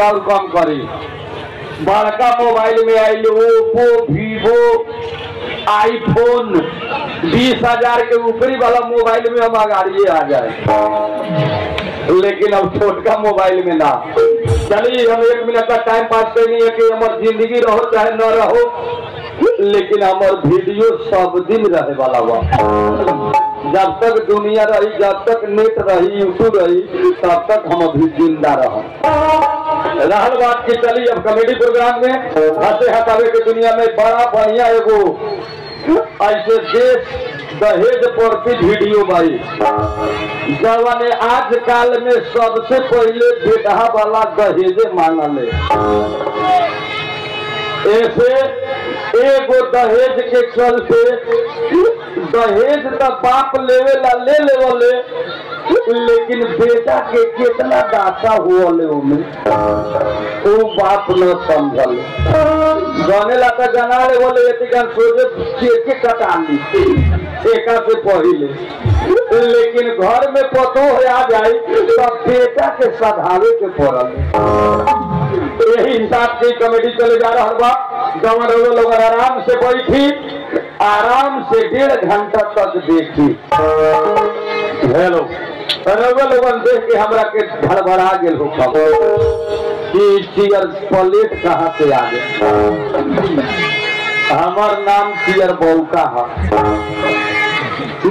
कल कम करी। बड़का मोबाइल में आइल ओप्पो, वीवो, आईफोन, बीस हज़ार के ऊपरी वाला मोबाइल में हम अगाड़िए आ जाए। लेकिन अब छोटका मोबाइल में ना। चलिए, हम एक मिनट का टाइम पास करनी है कि हमार ज़िंदगी रहो चाहे न रहो, लेकिन हमार वीडियो सब दिन रहे वाला बा जब तक दुनिया रही, जब तक नेट रही यूट्यूब रही, तब तक हम अभी ज़िंदा रह रहल बात की चली अब कॉमेडी प्रोग्राम में। हंसे हटावे के दुनिया में बड़ा बढ़िया एगो। ऐसे देश दहेज प्रति वीडियो भाई। जवाने आज काल में सबसे पहले बेटा वाला दहेजे मांगल ऐसे एगो दहेज के चलते दहेज तो बाप लेवे ला ले लेवले, लेकिन बेटा के कितना दासा हुआ ले उमे वो बाप न समझल। जाने ला तो जना ले बोले एतिकन सोचे चेके कटाली एका से पहिले। लेकिन घर में पतो हो आ जाए तब बेटा के सधावे के पड़ल। यही हिसाब से कमेटी चले जा रहा बा। रउआ लोग आराम से बैठी, आराम से डेढ़ घंटा तक देखी। हेलो। रउआ देख के हमरा के धड़बड़ा गेल हो चीयर प्लेट कहाँ से आ गए हमार नाम चीयर बौका है।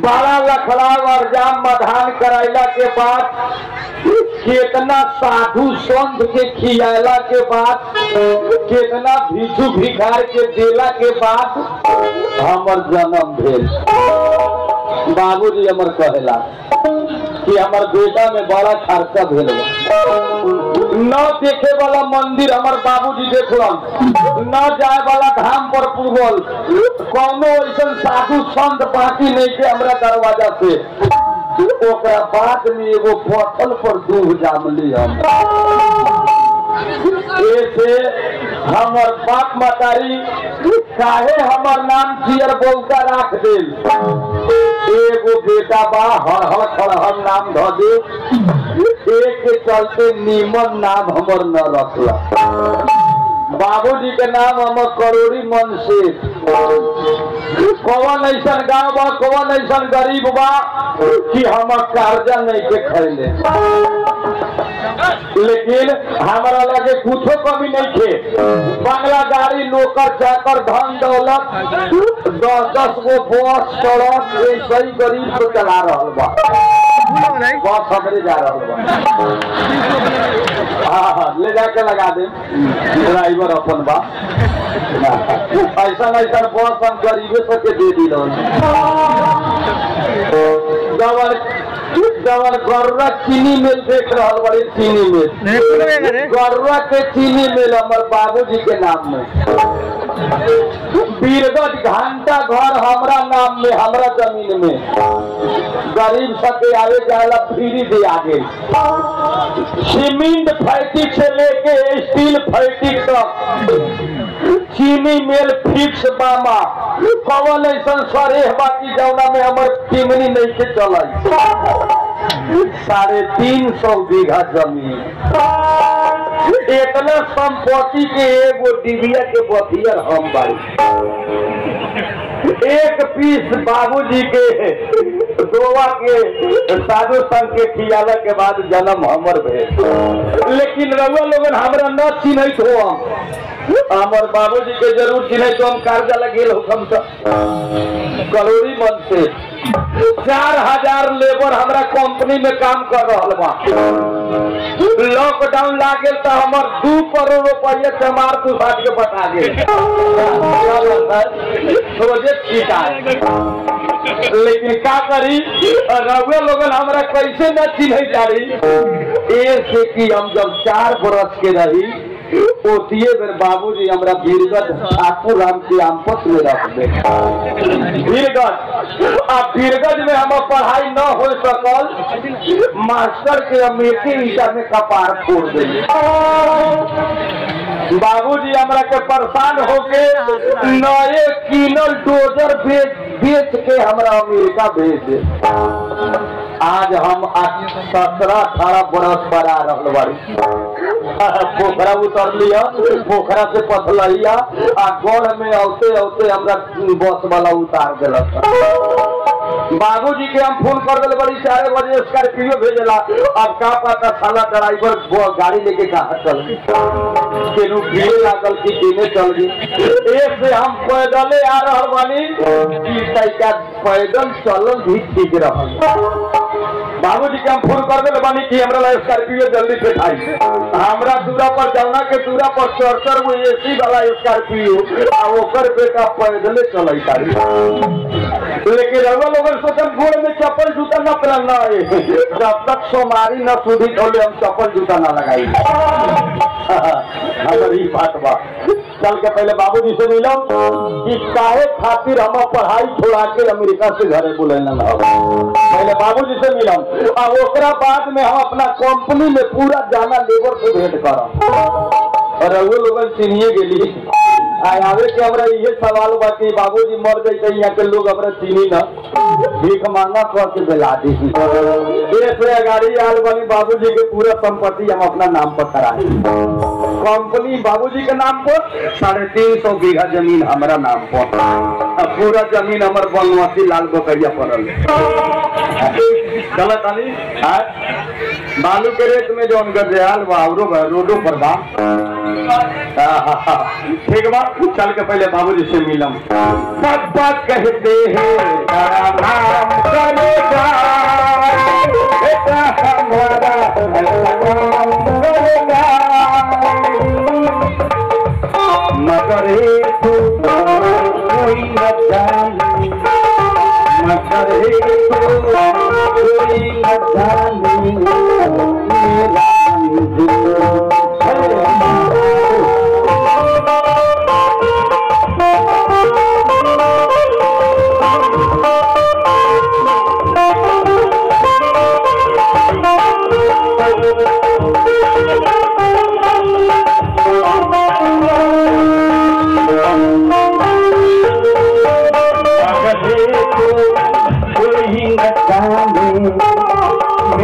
बड़ा लखड़ा और जाम मधान कराइला के बाद कितना साधु संत के खियाला के बाद कितना भिक्षु भिखार के देला के बाद, हमर जन्म भेल। बाबूजी हमर कहेला कि हमर बेटा में बड़ा खर्चा भेल न देखे वाला मंदिर हमर बाबूजी देखलन न जाए वाला धाम पर पूर्वल कौनो ऐसा साधु संत बाकी नहीं के हमरा दरवाज़ा से। ओकरा बाद में एगो पत्थर पर डूब जामली हम। ऐसे हमर बाप मतारी काहे हमर नाम चियर बौका राख देल। एगो बेटा बा, हर हर खड़हर नाम ध दे। एक के चलते नीमन नाम हमर न रखला। बाबूजी के नाम हमर करोड़ी मन से कौन ऐसा गाँव बा कौन ऐसा गरीब बा, कि हमर कर्जा नहीं के खरीदे। लेकिन हमारा लगे कुछो कमी नहीं थे। बंगला गाड़ी नौकर चाकर धन दौलत, दस दस गो बस सड़क ऐसे ही गरीब को चला रहा बा। बस हमरे जा रहा बा। हाँ हाँ ले जाके लगा दे। ड्राइवर अपन बा। ऐसा ऐसा बस हम गरीबे सबके दे दी जवन जवन गरुआ चीनी मिल देख रहा बड़ी चीनी मिल। गरुआ के चीनी मिल हमार बाबूजी के नाम में। बीरगंज घंटा घर हमरा नाम में हमरा ज़मीन में। गरीब सबके आवे जाएला फ्री दे आगे। सीमेंट फैक्ट्री से लेके स्टील फैक्ट्री तक। चीनी मिल फिक्स बामा कौन ऐसा सरेह बाकी जौना में हमर चिमनी नहीं के चल साढ़े तीन सौ बीघा ज़मीन। इतना संपत्ति के एगो डिबिया के बथियर हम बाई एक पीस बाबूजी के, गोवा के, साधु संघ के खियाला के बाद जन्म हमर भेल। लेकिन रउआ लोगन हमरा न चिन्हत हो हम हमर बाबूजी के ज़रूर चिन्हत हो हम कर्जा लगेल हुकम से मन से चार हज़ार लेबर हमरा कंपनी में काम कर रहा बा। लॉकडाउन लागेल तो हमर दू करोड़ रुपया से हमार तू साथ के बता गेल प्रोजेक्ट ठीक लेकिन का करी रउए लोगन हमरा कैसे न चिन्ह जारी। ए से कि हम जब चार बरस के रही ओतिए बेर बाबूजी, हमरा बीरगंज ठाकुर राम के आमपत में रख दे। बीरगंज आ बीरगंज में हम पढ़ाई न हो सकल, मास्टर के अमेठी ईटा में कपार फोड़ दे बाबूजी, हमरा के परेशान होके नए कीनल डोजर बेच बेच के हमरा अमेरिका भेज दे। आज हम सत्रह अठारह बरस बड़ा रहल बाड़ी। पोखरा उतर लिया, पोखरा से पथलैया, आ गढ़ में औते औते हमरा बस वाला उतार दिलक। बाबूजी के हम फ़ोन कर दिले बड़ी चार बजे स्कॉर्पियो भेजला। अब का पता साला ड्राइवर गाड़ी लेके कहाँ चल केनू भीड़ लागल कि केने चल गई। एक से हम पैदले आ रहल बानी पैदल चलल भी ठीक रहल। बाबूजी के हम फ़ोन कर दिले बानी कि हमरा स्कॉर्पियो जल्दी से खाई हमरा दूरा पर जौना के दूरा पर चढ़ कर वो सी वाला स्कॉर्पियो ओकर बेटा पैदले चलै लेकिन रउआ लोगन सोचम गोड़ में चप्पल जूता न पहनना है, जब तक सोमारी न सुधी तोले हम चप्पल जूता न लगाई। हमर बात बा। चल के पहले बाबूजी से मिलम कि काहे खातिर हम पढ़ाई छोड़ा के अमेरिका से घरे बुलाना ना पहले बाबू जी से मिलम। आ ओकरा बाद में हम अपना कंपनी में पूरा जाना लेबर से भेंट करम और रउआ लोगन चिनिए गेली। आवे के हमरा ये सवाल बा कि बाबूजी मर जैते यहाँ के लोग हमरा चीनी ना। भीख मांगा कह के बेला दी गाड़ी आल बनी बाबूजी के पूरा संपत्ति हम अपना नाम पर कराए कंपनी बाबूजी के नाम पर? साढ़े तीन सौ बीघा ज़मीन हमारा नाम पर। पूरा ज़मीन हमार बनवासी लाल बकरिया पड़ल चलत अली बालू के रेट में जो गदेहाल बा औरो बा, रोडो पर बा। ठीक बा चल के पहले बाबूजी से मिलम। पापा कहते हैं मगर Ram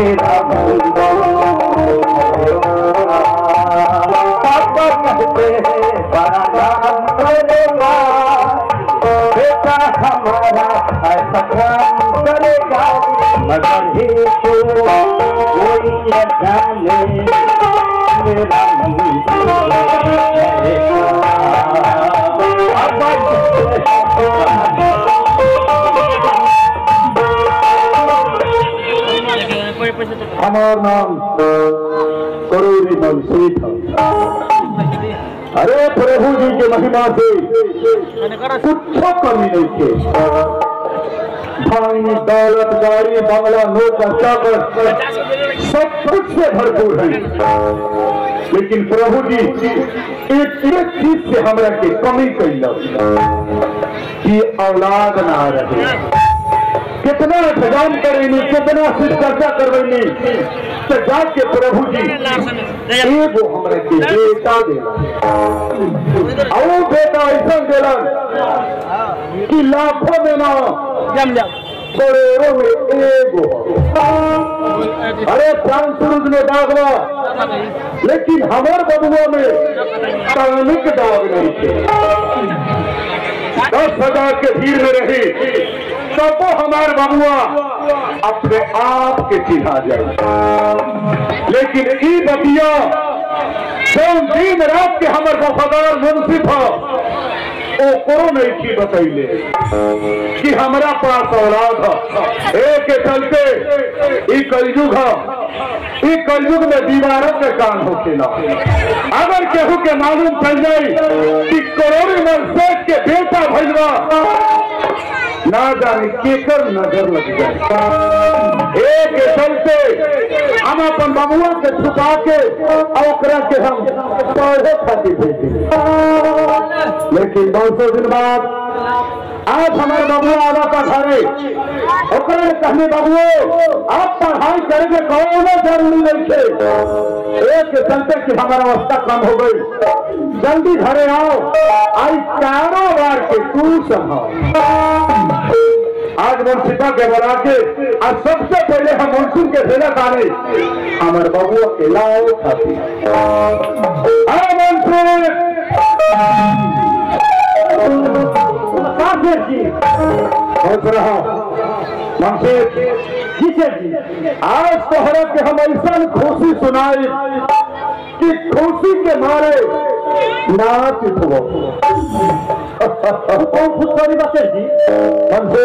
मेरा हमारा नाम करोड़ी मनसी था अरे प्रभु जी के महिमा से कुछ कमी नहीं थे। धन दौलत गाड़ी बंगला नोट चाकर सब कुछ से भरपूर है। लेकिन प्रभु जी, एक एक चीज़ से हमरा के कमी कैल कि औलाद ना रहे। कितना इंतज़ाम करेनी कितना शिष्टाचार करवेनी तो जाके प्रभु जी एगो हमरा के बेटा देला और बेटा ऐसा देला कि लाखों में ना करोड़ों में एगो अरे चाँद सूरज में दागवा लेकिन हमार बबुआ में तनिक दाग नहीं थे। दस हज़ार के भीड़ में रही। वो हमार बबुआ। अपने आप के चिन्हा जाए। लेकिन ई बतिया जो दिन रात के हमार वफादार ओ करो नहीं थी बतैले? कि हमारा पास औलाद है। एक के चलते, ई कलयुग है। ई कलयुग में दीवारों के कान होखेला अगर केहू के मालूम चल जाई कि करोड़ी सेठ के बेटा भैया ना जाने केकर नज़र लग जाए। एक चलते हम अपन बबुआ के छुपा के और के हम पढ़े खातिर भेजी। लेकिन बहुत सौ दिन बाद आज हमारे बबुआ आवा घरे ओकरा ने कहने बबुओ आप पढ़ाई करेंगे, कौन ज़रूरी नहीं थे? एक चलते कि हमारा अवस्था कम हो गई। जल्दी घरे आओ। आई कारोबार के तू संभाल आज मुंशिका के बना के, आज सबसे पहले हम मुंशिन के भेजा ताने। हमारे बबुआ के लाए खाती। हाँ मुंशी जी। खुश मुंशी जी सेठ जी? आज तोहरा के हम ऐसा खुशी सुनाई कि खुशी के मारे जी हमसे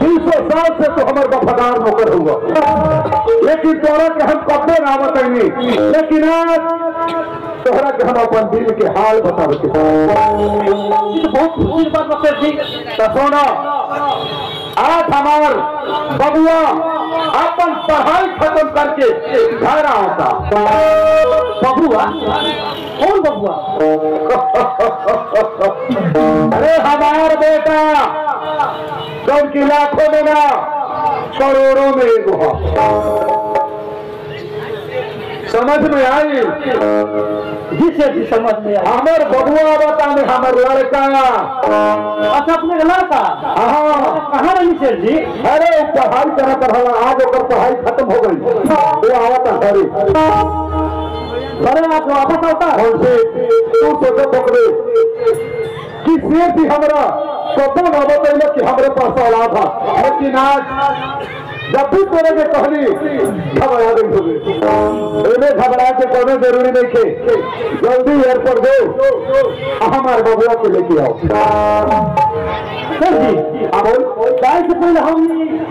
तीन सौ साल से तो हमारे वफादार नौकर हुआ लेकिन तोहरा के हम कपड़े ना बताएँगे लेकिन आज तोहरा के हम अपन दिल के हाल बतावे बहुत खुशी बात बा सेठ जी तो सुनो बबुआ पढ़ाई खत्म बबुआ? अरे हमार बेटा कौन की लाखों में ना करोड़ों में। समझ में आई? जी सेठ जी समझ में आया हमर बबुआ बता में हमर लड़का। अच्छा अपने लड़का? हाँ। कहाँ रही सेठ जी? अरे पढ़ाई करत रहला आज ओकर पढ़ाई खत्म हो गई। वो आवता घरे अरे आप वापस आता से? तू सोचो पकड़े कि सेठ भी हमरा कबो बतैले कि हमरे पास औलाद था। लेकिन आज जब भी तोरे के कहली घबरा गई होगी एमे घबरा के कोनो ज़रूरी नहीं के जल्दी एयरपोर्ट दो। हमारे बबुआ के लेके आओ। सेठ जी अब बोल। जाए से पहले हम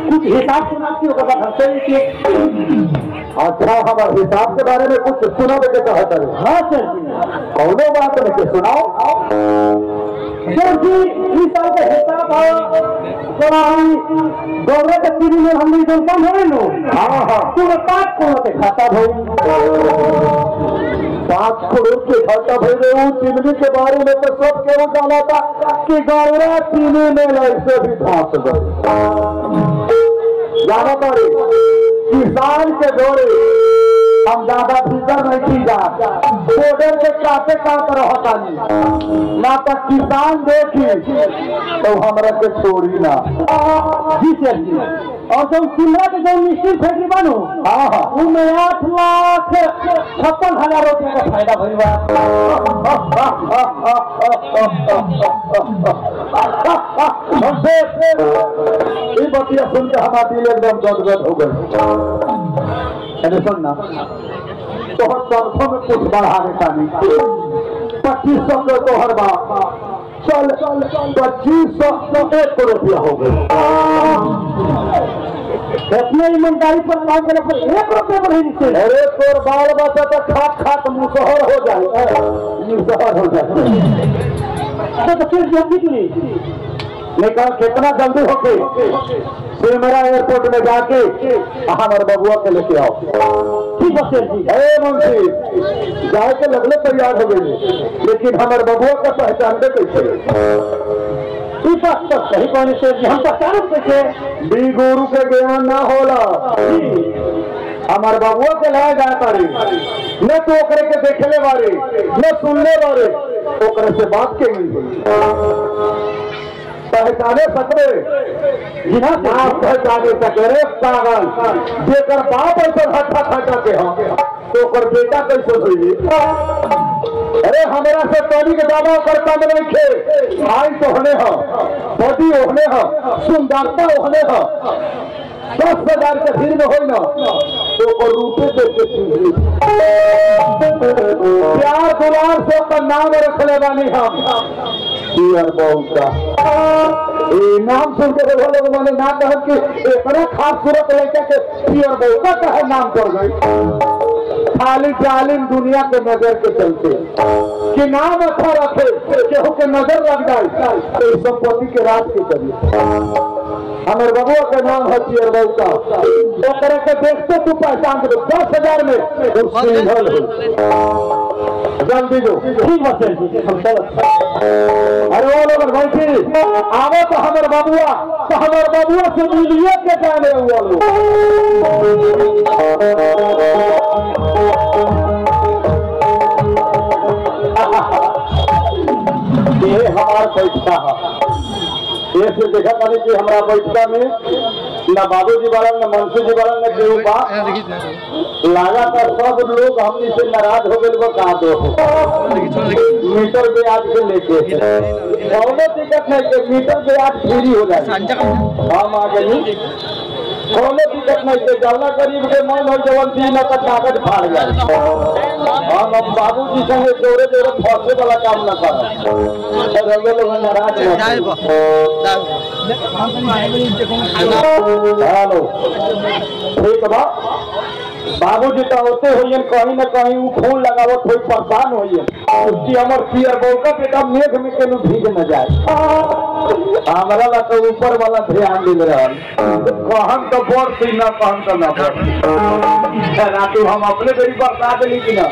कुछ हिसाब सुनाती होगा बात हमसे लेके अच्छा हमारे हिसाब के बारे में कुछ सुना के कहता है। हाँ सेठ जी। कौनो बात नहीं के सुनाओ? सेठ जी इस साल का हिसाब है गौरव के में है हाँ हाँ। तू करोड़ के खाता भाई। पाँच करोड़ के खाता भेजे वो चिमनी के बारे में तो सब केवल जाना था कि गौरा चीनी में ऐसे भी धंस गए। जाना पड़े किसान के दौरे। हम ज़्यादा भीतर नहीं की जा बॉर्डर के काटे काट रहता नहीं ना तो किसान देखी तो हमरा के छोड़ी ना जी सेठ जी और जो शिमला के जो मिस्त्री फैक्ट्री बनो हाँ हाँ उनमें आठ लाख छप्पन हज़ार रुपये का फ़ायदा भइल बा हमसे ये बतिया सुन के हमारा दिल एकदम गदगद हो गए अरे तोहर तनखों में कुछ बढ़ा देता नहीं पच्चीस सौ के तोहर बा चल पच्चीस सौ एक रुपया हो गए इतने ईमानदारी पर काम करने पर एक रुपये पर ही नहीं अरे तोर बाल बच्चा तो खात खात मुसहर हो जाए मुसहर हो जाए तो फिर जब निकली लेकिन कितना जल्दी होके सिमरा एयरपोर्ट में जाके हमारे बबुआ के लेके आओ। ठीक है अरे मुंशी जाए के लगले तैयार हो गए। लेकिन हमारे बबुआ का पहचान दे कैसे? सही कहने से हम पहचान कैसे बी गुरु के ज्ञान ना होला। हमारे बबुआ के लाए जाए पारी न तो ओकरे के देखले बारे न सुनने बारे। ओकरे से बात के मिल पहचाने सकते। ना पहचाने। सके पागल। जेकर बाप ऐसे हट्ठा खटा के हम तो ओकर बेटा कैसे होई अरे हमारा से तनी के दावा ओकर कम नहीं खे आई तो होने हो बॉडी होने हो सुंदरता होने हो। दस हज़ार के भीड़ में होई ना तो ओकर रूपे देख के चीज़ प्यार दुलार से ओकर नाम रखले बानी हम। नाम सुन के देखो लोग मैंने ना कहा कि इतना खूबसूरत लड़का के पियर बहुता का है नाम पड़ गई खाली जालिम दुनिया के नज़र के चलते कि नाम अच्छा रखे केहू के नज़र लग जाए तो इस संपत्ति के राज के चलिए हमारे बबुआ का नाम है पियर बहुता वो तरह के देखते तू पहचान दस हज़ार में वो सिंगल हो। जल्दी दो ठीक हम चलो अरे वो लोग बैठी आवे तो हमारे बबुआ तो हमारे बबुआ से मिलिए के जाने हुआ लोग। ये हमार पैसा है। ऐसे देखा था कि हमारा बैठका में न बाबूजी बारन न मंसू जी बारन न केहू बा लागा था सब लोग हमनी से नाराज़ हो गए वो कहा दो मीटर पे आज के लेके कौनो दिक्कत नहीं कि मीटर पे आज फ्री हो जाए। हम आ गए कौनो दिक्कत नहीं कि जल्ला गरीब के मन हो जवन तीन तक कागज़ फाड़ जाए हम अब बाबू जी संगे जोरे जोरे फंसे वाला काम न कर। रवे लोग नाराज़ हेलो। ठीक बा। बाबूजी तो होते होइए कहीं न कहीं उ फ़ोन लगावत होई परेशान होइए। कि हमर पियर बौका बेटा मेघ में केनु भीग न जाए। हमरा ला तो ऊपर वाला ध्यान दिल रहल कहन तो बड़ सीना न कहन तो न बड़ रातू हम अपने बेरी बरसा दिली कि ना।